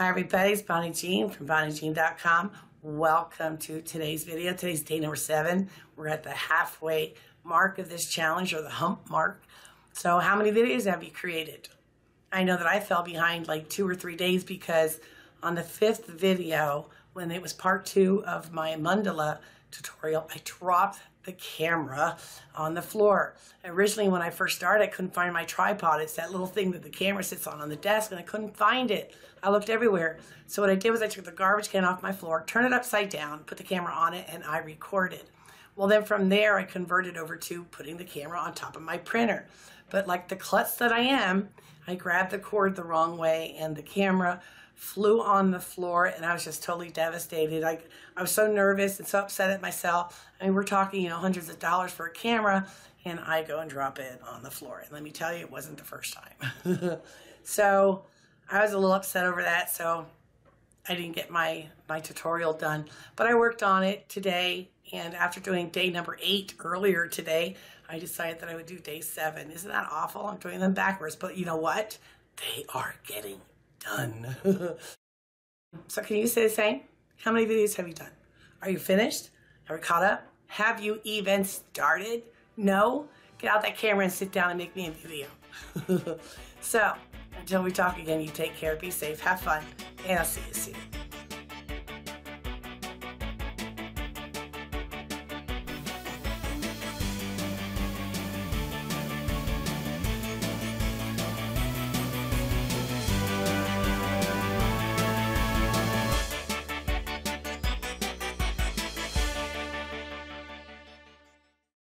Hi everybody, it's Bonnie Gean from BonnieGean.com. Welcome to today's video. Today's day number seven. We're at the halfway mark of this challenge or the hump mark. So how many videos have you created? I know that I fell behind like two or three days because on the fifth video, when it was part two of my mandala tutorial, I dropped the camera on the floor. Originally, when I first started, I couldn't find my tripod. It's that little thing that the camera sits on on the desk, and I couldn't find it. I looked everywhere. So what I did was I took the garbage can off my floor, turned it upside down, put the camera on it, and I recorded. Well, then from there, I converted over to putting the camera on top of my printer. But like the klutz that I am, I grabbed the cord the wrong way, and the camera flew on the floor and I was just totally devastated. I, I was so nervous and so upset at myself. I mean, we're talking, you know, hundreds of dollars for a camera and I go and drop it on the floor. And let me tell you, it wasn't the first time. so I was a little upset over that. So I didn't get my, my tutorial done, but I worked on it today. And after doing day number eight earlier today, I decided that I would do day seven. Isn't that awful? I'm doing them backwards, but you know what? They are getting done. so can you say the same? How many videos have you done? Are you finished? Are you caught up? Have you even started? No? Get out that camera and sit down and make me a video. so, until we talk again, you take care, be safe, have fun, and I'll see you soon.